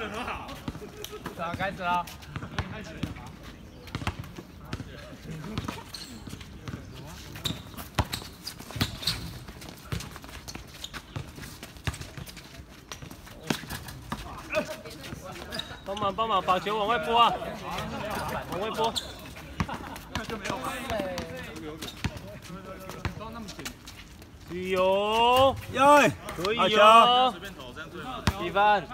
的很好。好，开始了。帮忙帮忙，把球往外拨啊！往外拨。加油！耶！可以哟。几分？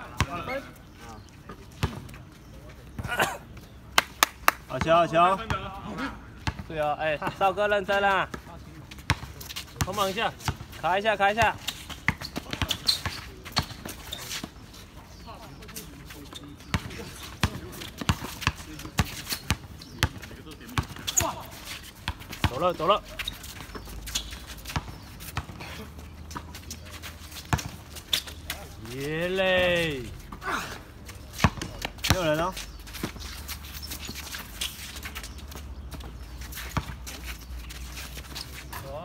好球好球！对啊，哎，少哥认真啦！帮忙一下，卡一下卡一下。走了走了。耶嘞！没有人哦。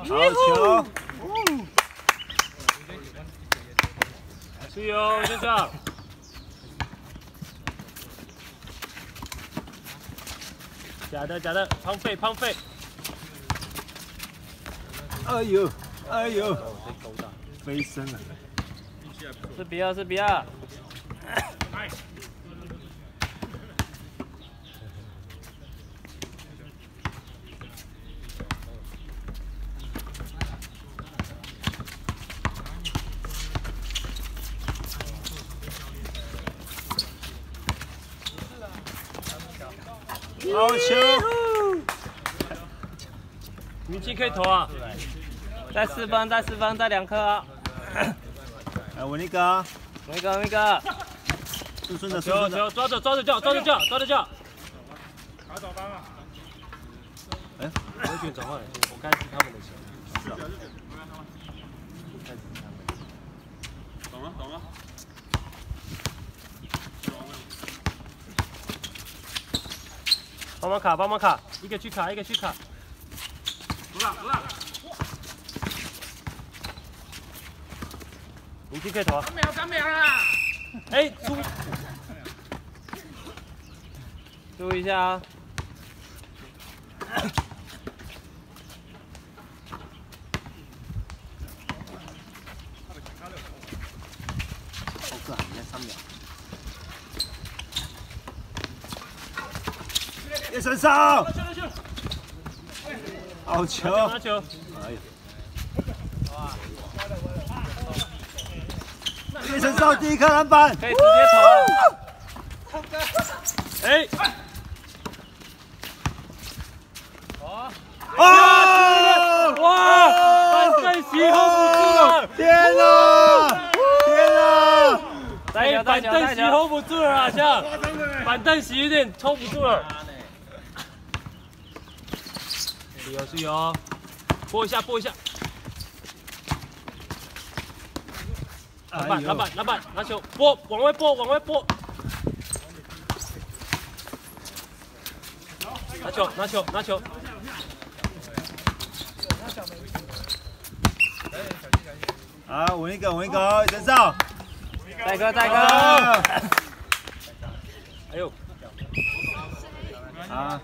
好球！加油，先生！假的假的，胖费胖费！哎呦哎呦！飞升了！是比亚是比亚。好球！运气可以投啊！再四分，再四分，再两颗啊！来，我那个，那个，那个，顺顺的，球球，抓着，抓着叫，抓着叫，抓着叫。卡早班啊！哎，有点转换，我开始他们的球。是啊。懂了，懂了。帮忙卡，帮忙卡，一个去卡，一个去卡。不了，不了。你去可以投啊。三秒，三秒啦！哎，注注意一下啊。好个，你三秒。叶神少，好球！拿球！哎呀！叶神少第一颗篮板，可以直接投了。哎！哦！哇！板凳席 hold 不住了！天哪！天哪！哎，板凳席 hold 不住了啊，像板凳席有点抽不住了。是哦是有，拨一下拨一下。老板老板老板，拿球拨，往外拨往外拨。拿球拿球拿球。好，稳一个稳一个，陈少。大哥大哥。哎呦。啊。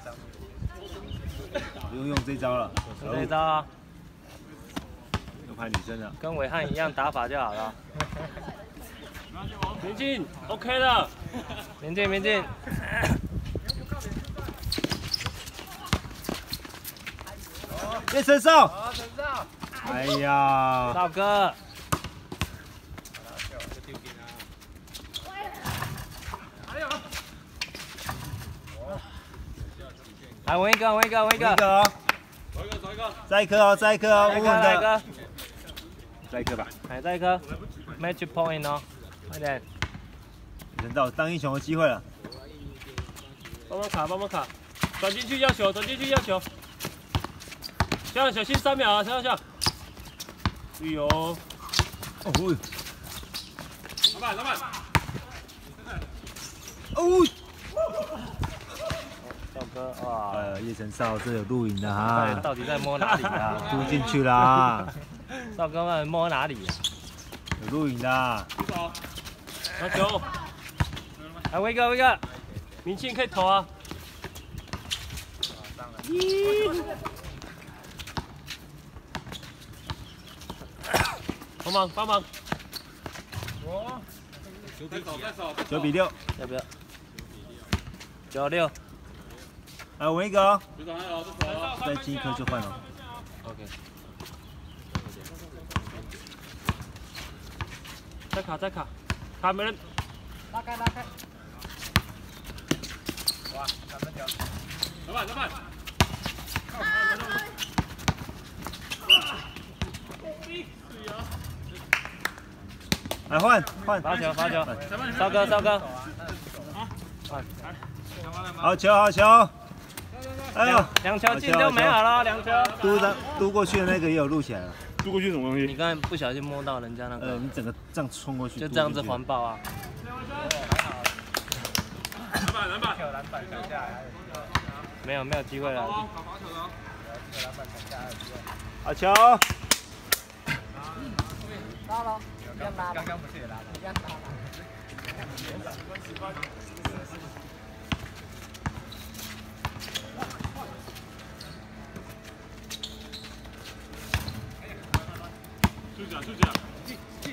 不用用这招了，这招啊。又拍女生了，跟伟汉一样打法就好了。明进，OK 的。明进明进。叶陈少。好，陈少。哎呀。少哥。来，闻一个，闻一个，闻一个。走一个，走一个。再一颗哦，再一颗哦，稳稳的。再一颗吧。来，再一颗。Match point 哦，快点。等到当英雄的机会了。帮忙卡，帮忙卡。转进去要球，转进去要球。这样小心三秒啊，这样这样。哎呦。哦。老板，老板。哦。哇！呃，叶晨少这有录影的哈。到底在摸哪里啊？嘟进去啦。少哥们摸哪里呀？有录影的。拿球。来威哥威哥，明庆可以投啊。帮忙帮忙，九比六，要不要？九六来文一个哦，学长还有这手哦，再进一颗就换了。，OK。再卡再卡，卡没人。老板老板，来换换，罚球罚球，裁判少哥。少哥，好球好球，哎呦，两球进就没好了，两球。嘟的嘟过去的那个也有录起来了。嘟过去什么东西你？刚才不小心摸到人家那呃，个，你整个这样冲过去，就这样子环抱啊。篮板篮板，没有没有机会了。哦，搞罚球的哦，好球，出脚出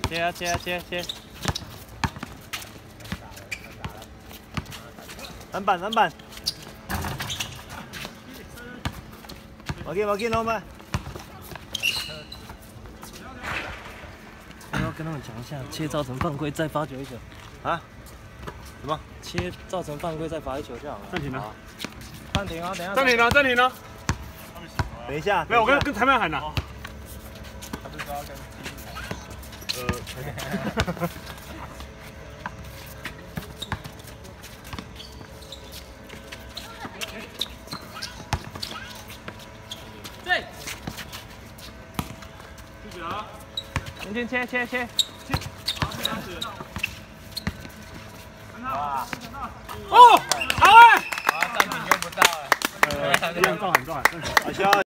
接啊接啊接啊接。篮板篮板，冇见冇见，老板，我要跟他们讲一下，切造成犯规再罚球一球。啊？什么？切造成犯规再罚一球就好了。暂停了好暂停啊！等一下。暂停了暂停了，等一下，没有，我跟等一下跟裁判喊的。出脚，明天切切切。哦，好哎，暂停用不到了。一样照喊照喊。好球。